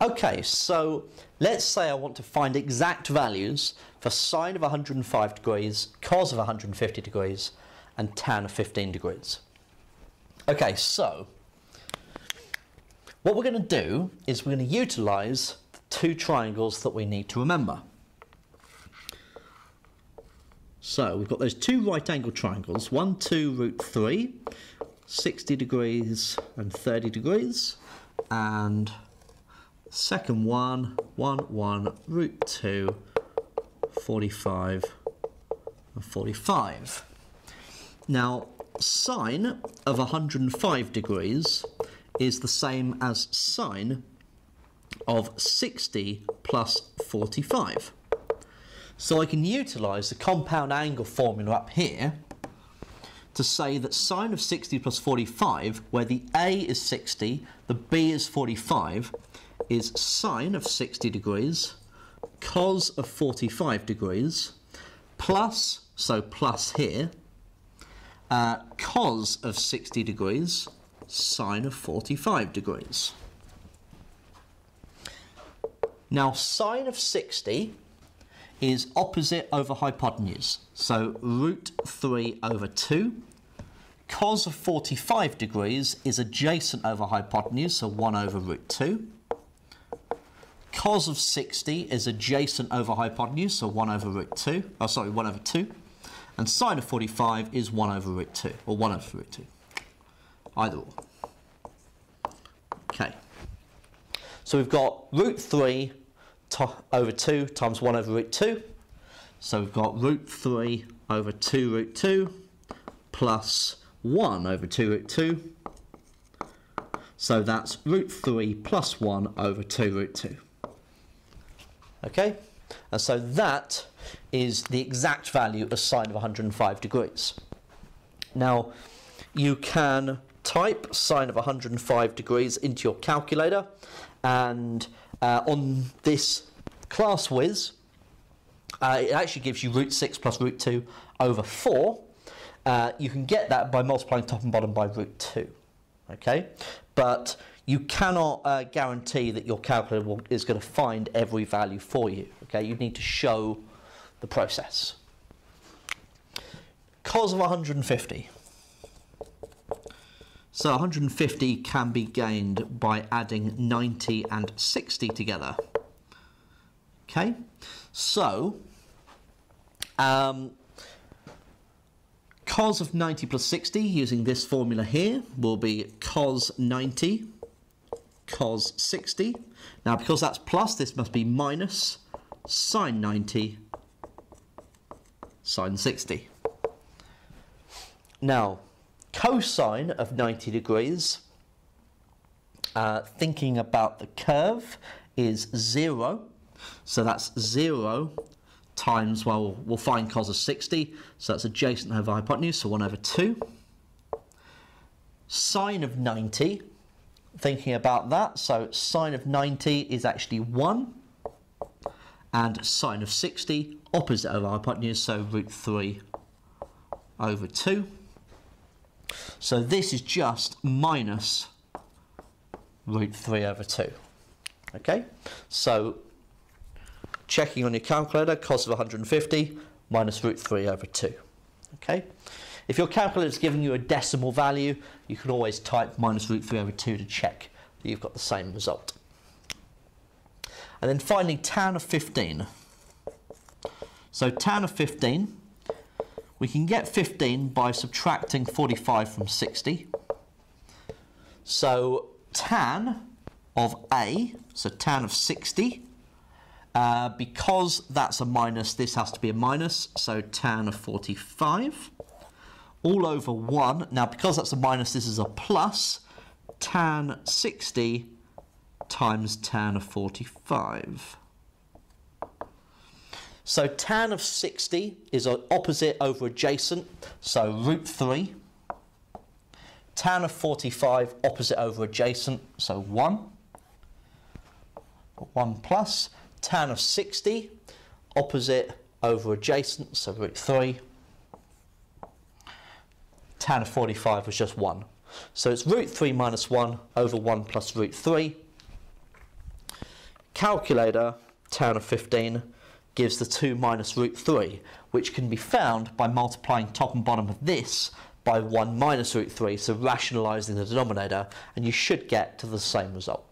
Okay, so let's say I want to find exact values for sine of 105 degrees, cos of 150 degrees, and tan of 15 degrees. Okay, so what we're going to do is we're going to utilise the two triangles that we need to remember. So we've got those two right angle triangles, 1, 2, root 3, 60 degrees and 30 degrees, and second one, 1, 1, root 2, 45 and 45. Now, sine of 105 degrees is the same as sine of 60 plus 45. So I can utilise the compound angle formula up here to say that sine of 60 plus 45, where the A is 60, the B is 45, is sine of 60 degrees, cos of 45 degrees, plus, so plus here, uh, cos of 60 degrees, sine of 45 degrees. Now sine of 60 is opposite over hypotenuse. So root 3 over 2. Cos of 45 degrees is adjacent over hypotenuse, so 1 over root 2. Cos of 60 is adjacent over hypotenuse, so 1 over root 2. Oh, sorry, 1 over 2. And sine of 45 is 1 over root 2, or 1 over root 2. Either or. Okay. So we've got root 3 over 2 times 1 over root 2. So we've got root 3 over 2 root 2 plus 1 over 2 root 2. So that's root 3 plus 1 over 2 root 2. Okay, and so that is the exact value of sine of 105 degrees. Now, you can type sine of 105 degrees into your calculator and uh, on this ClassWiz, uh, it actually gives you root 6 plus root 2 over 4. Uh, you can get that by multiplying top and bottom by root 2. Okay, but you cannot uh, guarantee that your calculator will, is going to find every value for you. Okay, you need to show the process. Cos of 150. So 150 can be gained by adding 90 and 60 together. Okay, so um, cos of 90 plus 60 using this formula here will be cos 90 cos 60. Now because that's plus this must be minus sine 90 sine 60. Now cosine of 90 degrees, uh, thinking about the curve, is 0. So that's 0 times, well, we'll find cos of 60. So that's adjacent over hypotenuse, so 1 over 2. Sine of 90, thinking about that, so sine of 90 is actually 1. And sine of 60, opposite over hypotenuse, so root 3 over 2. So this is just minus root 3 over 2. Okay, so checking on your calculator, cos of 150 minus root 3 over 2. Okay, if your calculator is giving you a decimal value, you can always type minus root 3 over 2 to check that you've got the same result. And then finally, tan of 15. So tan of 15 we can get 15 by subtracting 45 from 60. So tan of A, so tan of 60, uh, because that's a minus, this has to be a minus, so tan of 45, all over 1. Now, because that's a minus, this is a plus, tan 60 times tan of 45. So tan of 60 is opposite over adjacent, so root 3. Tan of 45 opposite over adjacent, so 1. 1 plus. Tan of 60 opposite over adjacent, so root 3. Tan of 45 was just 1. So it's root 3 minus 1 over 1 plus root 3. calculator, tan of 15, gives the 2 minus root 3, which can be found by multiplying top and bottom of this by 1 minus root 3, so rationalising the denominator, and you should get to the same result.